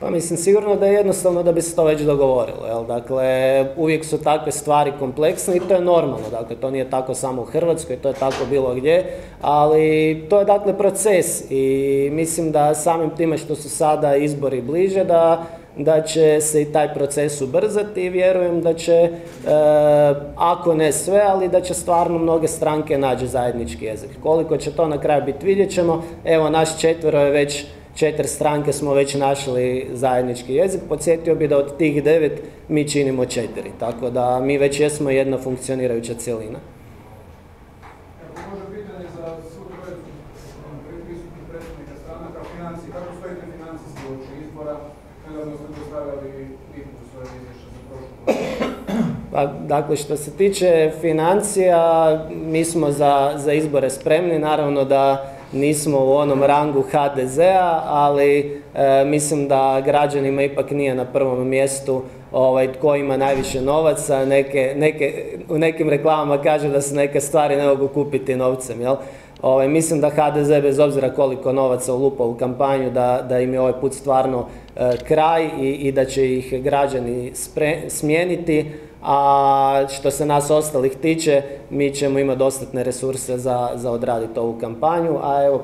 Pa mislim, sigurno da je jednostavno da bi se to već dogovorilo. Jel? Dakle, uvijek su takve stvari kompleksne i to je normalno. Dakle, to nije tako samo u Hrvatskoj, to je tako bilo gdje, ali to je dakle proces i mislim da samim time što su sada izbori bliže, da da će se i taj proces ubrzati i vjerujem da će, e, ako ne sve, ali da će stvarno mnoge stranke naći zajednički jezik. Koliko će to na kraju biti vidjet ćemo. Evo, naš četvero je već četiri stranke smo već našli zajednički jezik. Podsjetio bi da od tih devet mi činimo četiri. Tako da mi već jesmo jedna funkcionirajuća cjelina. Pa, dakle, što se tiče financija, mi smo za, za izbore spremni. Naravno da nismo u onom rangu HDZ-a, ali e, mislim da građanima ipak nije na prvom mjestu ovaj, tko ima najviše novaca. Neke, neke, u nekim reklamama kaže da se neke stvari ne mogu kupiti novcem. Jel? Ovaj, mislim da HDZ bez obzira koliko novaca ulupa u kampanju da, da im je ovaj put stvarno e, kraj i, i da će ih građani smijeniti. A što se nas ostalih tiče, mi ćemo imati dostatne resurse za, za odraditi ovu kampanju, a evo